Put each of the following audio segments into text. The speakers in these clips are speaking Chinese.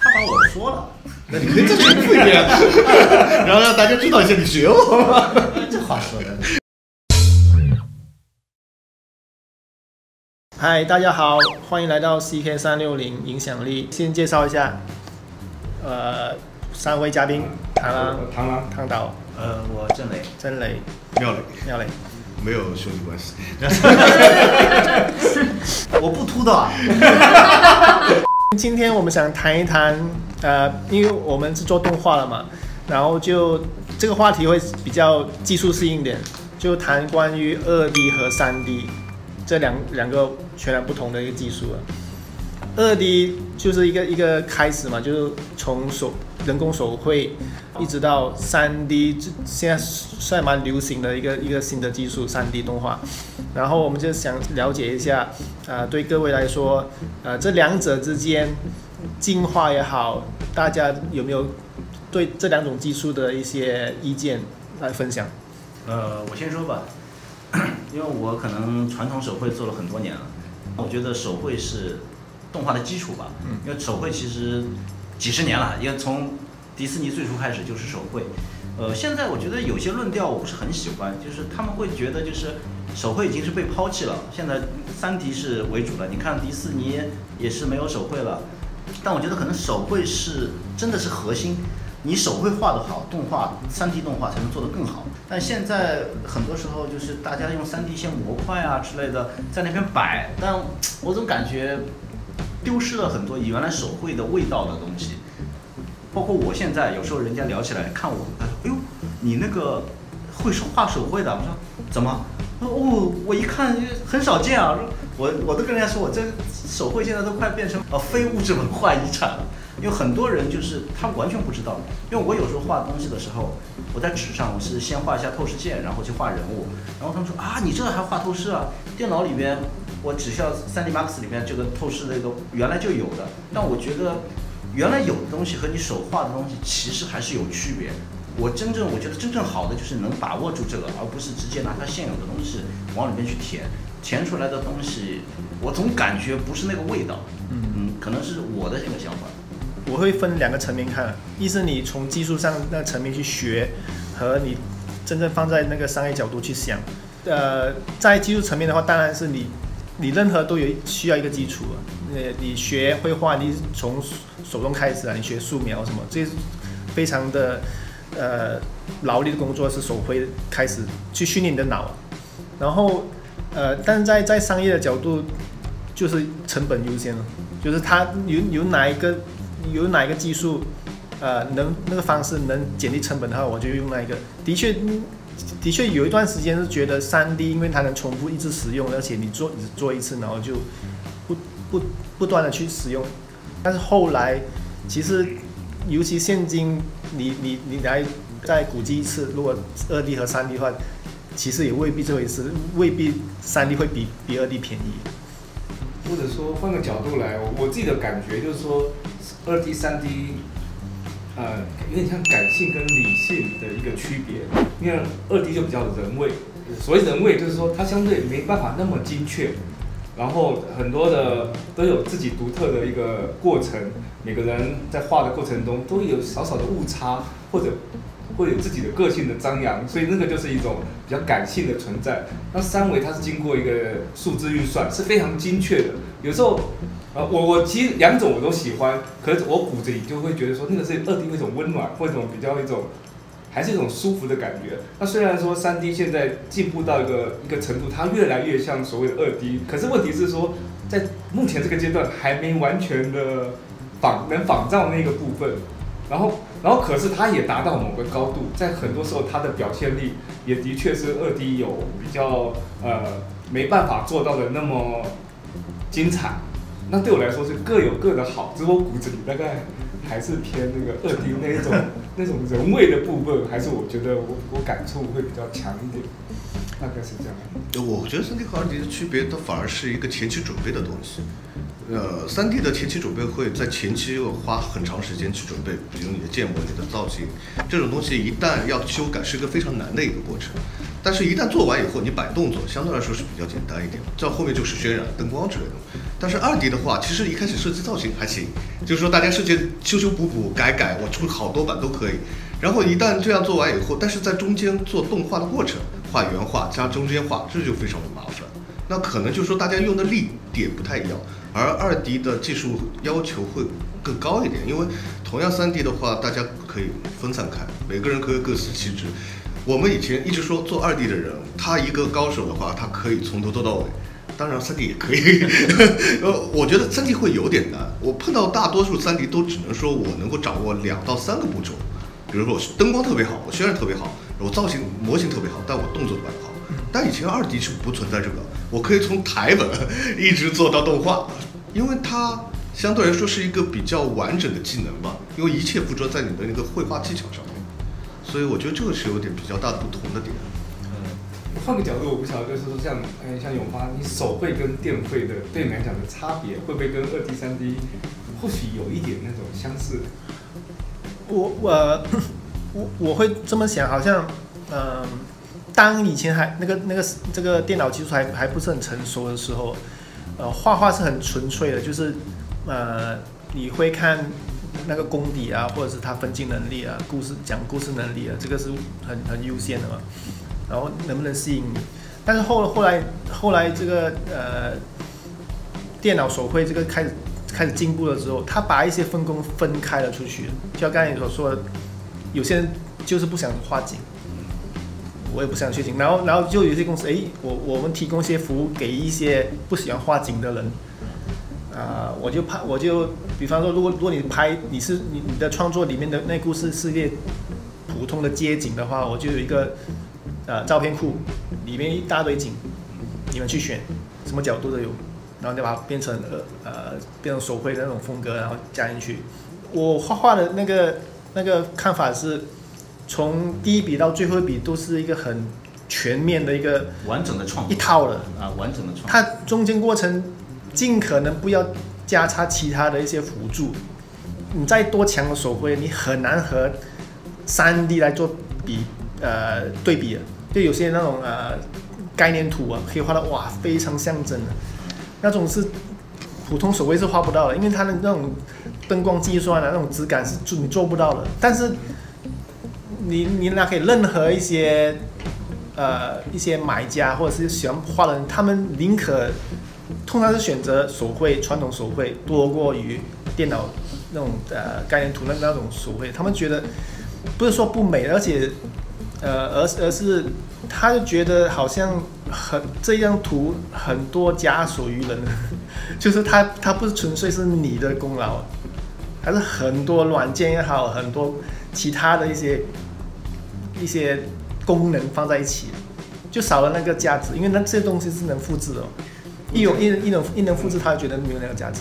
他把我说了，那你可以再重复一遍，然后让大家知道一下你学我吗？这话说的。嗨，大家好，欢迎来到 CK 三六零影响力。先介绍一下，呃，三位嘉宾：螳螂、螳螂、汤导、呃，我郑磊，曾雷、妙磊妙磊。没有兄弟关系。我不秃的啊。今天我们想谈一谈，呃，因为我们是做动画的嘛，然后就这个话题会比较技术性一点，就谈关于二 D 和三 D 这两两个全然不同的一个技术了。二 D 就是一个一个开始嘛，就是从手人工手绘一直到三 D，这现在算蛮流行的一个一个新的技术，三 D 动画。然后我们就想了解一下，呃，对各位来说，呃，这两者之间进化也好，大家有没有对这两种技术的一些意见来分享？呃，我先说吧，因为我可能传统手绘做了很多年了，我觉得手绘是动画的基础吧。嗯因为手绘其实几十年了，因为从迪士尼最初开始就是手绘。呃，现在我觉得有些论调我不是很喜欢，就是他们会觉得就是手绘已经是被抛弃了，现在三 D 是为主了。你看迪士尼也是没有手绘了，但我觉得可能手绘是真的是核心。你手绘画得好，动画三 D 动画才能做得更好。但现在很多时候就是大家用三 D 一些模块啊之类的在那边摆，但我总感觉丢失了很多原来手绘的味道的东西。包括我现在有时候人家聊起来看我，他说：“哎呦，你那个会手画手绘的？”我说：“怎么？”：“哦，我一看很少见啊。”我我都跟人家说，我这手绘现在都快变成呃非物质文化遗产了。因为很多人就是他完全不知道，因为我有时候画东西的时候，我在纸上我是先画一下透视线，然后去画人物，然后他们说啊，你这还画透视啊？电脑里边我只需要 3D Max 里面这个透视那个原来就有的，但我觉得原来有的东西和你手画的东西其实还是有区别。我真正我觉得真正好的就是能把握住这个，而不是直接拿它现有的东西往里面去填，填出来的东西我总感觉不是那个味道。嗯嗯，可能是我的这个想法。我会分两个层面看，一是你从技术上那层面去学，和你真正放在那个商业角度去想。呃，在技术层面的话，当然是你你任何都有需要一个基础啊。呃，你学绘画，你从手动开始啊，你学素描什么，这是非常的呃劳力的工作，是手绘开始去训练你的脑。然后呃，但在在商业的角度，就是成本优先了，就是它有有哪一个有哪一个技术，呃，能那个方式能减低成本的话，我就用那一个。的确，的确有一段时间是觉得三 D，因为它能重复一直使用，而且你做只做一次，然后就不不不断的去使用。但是后来，其实尤其现今，你你你来再估计一次，如果二 D 和三 D 的话，其实也未必这回事，未必三 D 会比比二 D 便宜。或者说换个角度来，我我自己的感觉就是说，二 D、三 D，呃，有点像感性跟理性的一个区别。因为二 D 就比较人味，所谓人味就是说它相对没办法那么精确，然后很多的都有自己独特的一个过程，每个人在画的过程中都有少少的误差，或者会有自己的个性的张扬，所以那个就是一种比较感性的存在。那三维它是经过一个数字运算，是非常精确的。有时候，呃，我我其实两种我都喜欢，可是我骨子里就会觉得说，那个是二 D 一种温暖，或一种比较一种，还是一种舒服的感觉。那虽然说三 D 现在进步到一个一个程度，它越来越像所谓的二 D，可是问题是说，在目前这个阶段还没完全的仿能仿照那个部分。然后，然后可是它也达到某个高度，在很多时候它的表现力也的确是二 D 有比较呃没办法做到的那么精彩。那对我来说是各有各的好，只是我骨子里大概还是偏那个二 D 那一种那种人味的部分，还是我觉得我我感触会比较强一点，大概是这样。我觉得三 D 和二 D 的区别，它反而是一个前期准备的东西。呃，三 D 的前期准备会在前期要花很长时间去准备，比如你的建模、你的造型这种东西，一旦要修改，是一个非常难的一个过程。但是，一旦做完以后，你摆动作相对来说是比较简单一点，这后面就是渲染、灯光之类的。但是二 D 的话，其实一开始设计造型还行，就是说大家设计修修补补、改改，我出好多版都可以。然后一旦这样做完以后，但是在中间做动画的过程，画原画加中间画，这就非常的麻烦。那可能就是说大家用的力点不太一样，而二 D 的技术要求会更高一点，因为同样三 D 的话，大家可以分散开，每个人可以各司其职。我们以前一直说做二 D 的人，他一个高手的话，他可以从头做到尾。当然三 D 也可以，呃，我觉得三 D 会有点难。我碰到大多数三 D 都只能说我能够掌握两到三个步骤，比如说我灯光特别好，我渲染特别好，我造型模型特别好，但我动作不好。但以前二 D 是不存在这个，我可以从台本一直做到动画，因为它相对来说是一个比较完整的技能吧，因为一切附着在你的那个绘画技巧上面，所以我觉得这个是有点比较大的不同的点。换个角度，我不晓得，就是说像，哎，像永发，你手绘跟电绘的对你来讲的差别，会不会跟二 D、三 D 或许有一点那种相似？我我我我会这么想，好像，嗯。当以前还那个那个这个电脑技术还还不是很成熟的时候，呃，画画是很纯粹的，就是呃，你会看那个功底啊，或者是他分镜能力啊，故事讲故事能力啊，这个是很很优先的嘛。然后能不能吸引你？但是后后来后来这个呃电脑手绘这个开始开始进步了之后，他把一些分工分开了出去，就像刚才你所说的，有些人就是不想画景。我也不想学景，然后，然后就有些公司，哎，我我们提供一些服务给一些不喜欢画景的人，啊，我就拍，我就，比方说，如果如果你拍，你是你你的创作里面的那故事是列普通的街景的话，我就有一个呃照片库，里面一大堆景，你们去选，什么角度都有，然后就把它变成呃呃变成手绘的那种风格，然后加进去。我画画的那个那个看法是。从第一笔到最后一笔都是一个很全面的一个完整的创一套的啊，完整的创。它中间过程尽可能不要加插其他的一些辅助。你再多强的手绘，你很难和三 D 来做比呃对比的。就有些那种呃概念图啊，可以画的哇非常像真的，那种是普通手绘是画不到的，因为它的那种灯光计算啊，那种质感是做你做不到的。但是你你拿给任何一些，呃，一些买家或者是喜欢画的人，他们宁可通常是选择手绘传统手绘多过于电脑那种呃概念图那那种手绘，他们觉得不是说不美，而且呃而而是他就觉得好像很这张图很多家属于人，就是他他不是纯粹是你的功劳，还是很多软件也好，很多其他的一些。一些功能放在一起，就少了那个价值，因为那这些东西是能复制的，一有一一能一能复制，他就觉得没有那个价值。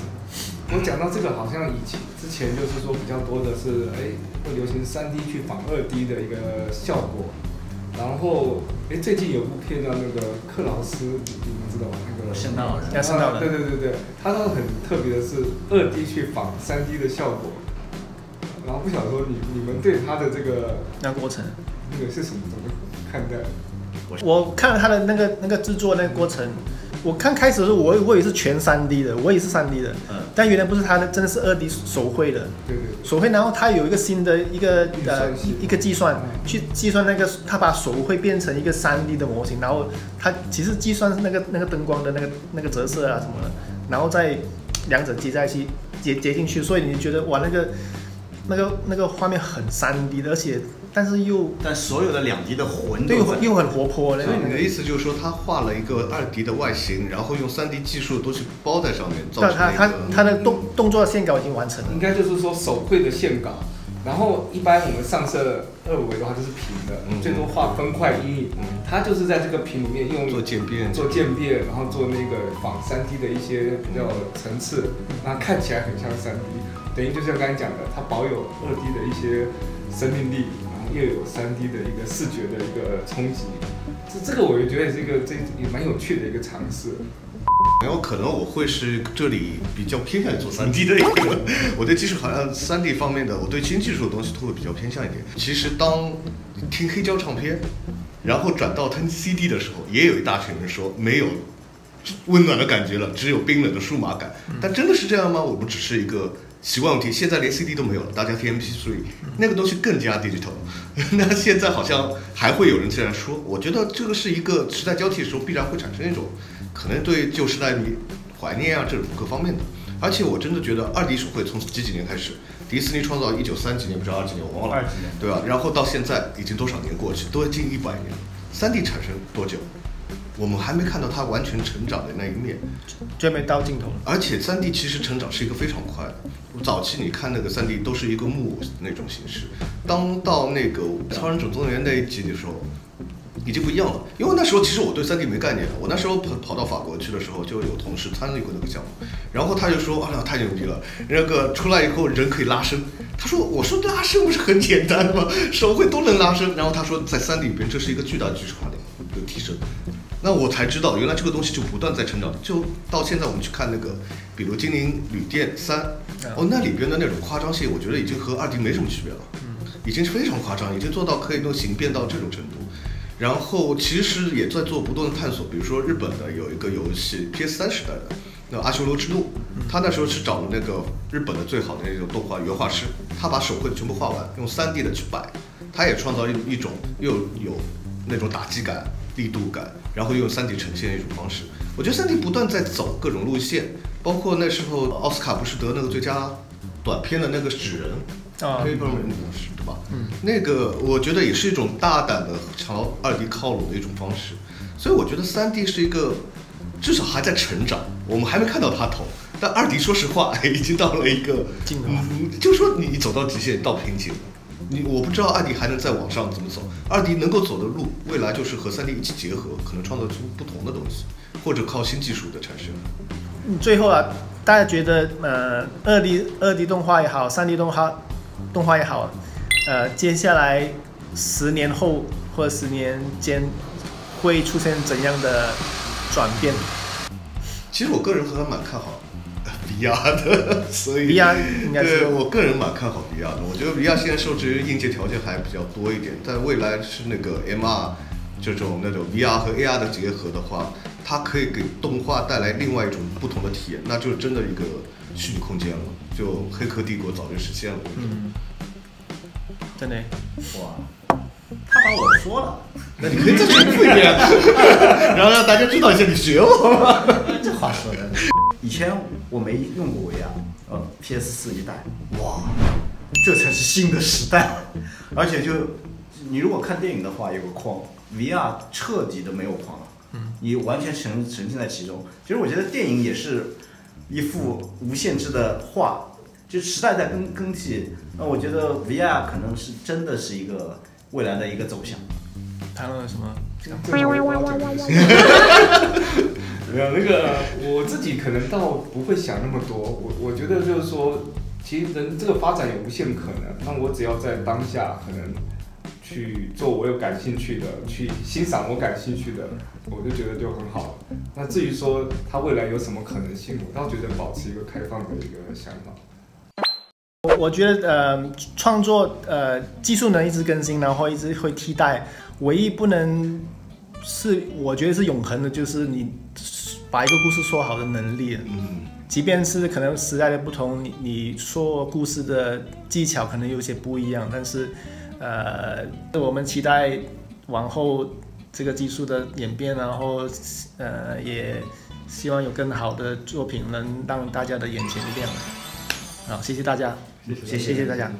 我讲到这个，好像以前之前就是说比较多的是，哎，会流行三 D 去仿二 D 的一个效果，然后哎，最近有部片叫那个克劳斯，你们知道吗？那个圣诞老人，圣诞老人，对对对对，他说很特别的是二 D 去仿三 D 的效果，然后不晓得说你你们对他的这个那过程。那个是什么？怎么看待？我看了他的那个那个制作那个过程，我看开始的时候，我我也是全三 D 的，我也是三 D 的，嗯，但原来不是他的，真的是二 D 手绘的，对对，手绘，然后他有一个新的一个呃一个计算，去计算那个他把手绘变成一个三 D 的模型，然后他其实计算是那个那个灯光的那个那个折射啊什么的，然后再两者接在一起接接进去，所以你觉得哇那个那个那个画面很三 D 的，而且。但是又，但所有的两 D 的魂对又很活泼。所以你的意思就是说，他画了一个二 D 的外形，然后用三 D 技术都是包在上面，造成他他他的动动作线稿已经完成了。应该就是说手绘的线稿，然后一般我们上色二维的话就是平的，最多画分块阴影。他就是在这个屏里面用做渐变，做渐变，然后做那个仿三 D 的一些比较层次，那看起来很像三 D，等于就像刚才讲的，它保有二 D 的一些生命力。又有三 D 的一个视觉的一个冲击，这这个我也觉得是一个这也蛮有趣的一个尝试。然后可能我会是这里比较偏向于做3 D 的一个，我对技术好像3 D 方面的，我对新技术的东西都会比较偏向一点。其实当听黑胶唱片，然后转到听 CD 的时候，也有一大群人说没有温暖的感觉了，只有冰冷的数码感。但真的是这样吗？我们只是一个习惯问题。现在连 CD 都没有了，大家听 MP3，那个东西更加 digital。那现在好像还会有人这样说，我觉得这个是一个时代交替的时候必然会产生一种可能对旧时代你怀念啊这种各方面的。而且我真的觉得二 D 手绘从几几年开始，迪士尼创造一九三几年不知道二几年我忘了，二几年对吧？然后到现在已经多少年过去，都近一百年了。三 D 产生多久？我们还没看到它完全成长的那一面。就没到尽头了。而且三 D 其实成长是一个非常快的。早期你看那个三 D 都是一个木偶那种形式，当到那个《超人总动员》那一集的时候，已经不一样了。因为那时候其实我对三 D 没概念，我那时候跑跑到法国去的时候，就有同事参与过那个项目，然后他就说：“啊，太牛逼了！那个出来以后人可以拉伸。”他说：“我说拉伸不是很简单吗？手绘都能拉伸。”然后他说，在三 D 里边这是一个巨大的技术含量的提升。那我才知道，原来这个东西就不断在成长。就到现在，我们去看那个，比如《精灵旅店三》，哦，那里边的那种夸张性，我觉得已经和二 D 没什么区别了，已经是非常夸张，已经做到可以用形变到这种程度。然后其实也在做不断的探索，比如说日本的有一个游戏 PS 三时代的那《阿修罗之怒》，他那时候是找了那个日本的最好的那种动画原画师，他把手绘全部画完，用三 D 的去摆，他也创造一一种又有那种打击感。力度感，然后用三 D 呈现的一种方式。我觉得三 D 不断在走各种路线，包括那时候奥斯卡不是得那个最佳短片的那个纸人啊黑本人是对吧？嗯，那个我觉得也是一种大胆的朝二 D 靠拢的一种方式。所以我觉得三 D 是一个至少还在成长，我们还没看到它头。但二 D 说实话已经到了一个嗯，就说你走到极限到瓶颈了。你我不知道二 D 还能再往上怎么走，二 D 能够走的路，未来就是和三 D 一起结合，可能创造出不同的东西，或者靠新技术的产生。嗯最后啊，大家觉得呃，二 D 二 D 动画也好，三 D 动画动画也好，呃，接下来十年后或者十年间会出现怎样的转变其实我个人还蛮看好 VR 的，所以该是对我个人蛮看好 VR 的。我觉得 VR 现在受制于硬件条件还比较多一点，但未来是那个 MR 这种那种 VR 和 AR 的结合的话，它可以给动画带来另外一种不同的体验，那就是真的一个虚拟空间了。就《黑客帝国》早就实现了。嗯，真的。哇，他把我说了，那你可以再重复一遍，然后让大家知道一下你学我吗？这话说的。以前我没用过 VR，呃，PS 四一代，哇，这才是新的时代。而且就你如果看电影的话，有个框，VR 彻底的没有框了，嗯，你完全沉沉浸在其中。其实我觉得电影也是一幅无限制的画，就时代在更更替。那我觉得 VR 可能是真的是一个未来的一个走向。谈论了什么？没有那个，我自己可能倒不会想那么多。我我觉得就是说，其实人这个发展有无限可能。那我只要在当下可能去做我有感兴趣的，去欣赏我感兴趣的，我就觉得就很好。那至于说它未来有什么可能性，我倒觉得保持一个开放的一个想法。我我觉得呃，创作呃技术能一直更新，然后一直会替代，唯一不能是我觉得是永恒的，就是你把一个故事说好的能力。嗯，即便是可能时代的不同，你你说故事的技巧可能有些不一样，但是呃，我们期待往后这个技术的演变，然后呃也希望有更好的作品能让大家的眼前一亮。好，谢谢大家，谢谢谢谢大家。